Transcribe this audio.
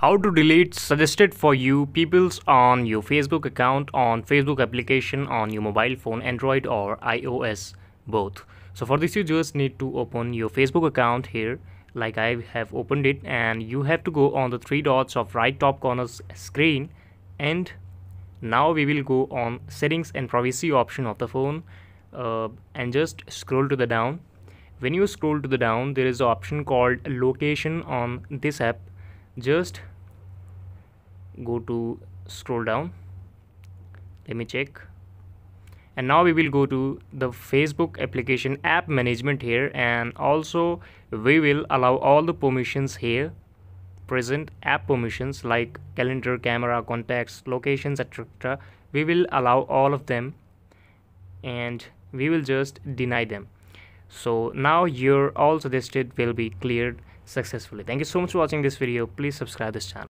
how to delete suggested for you peoples on your facebook account on facebook application on your mobile phone android or ios both. So for this you just need to open your facebook account here like i have opened it and you have to go on the three dots of right top corner screen and now we will go on settings and privacy option of the phone uh, and just scroll to the down. When you scroll to the down there is an option called location on this app. Just go to scroll down. Let me check. And now we will go to the facebook application app management here. And also we will allow all the permissions here. Present app permissions like calendar camera contacts locations etc we will allow all of them. And we will just deny them. So now your all suggested will be cleared successfully. Thank you so much for watching this video. Please subscribe this channel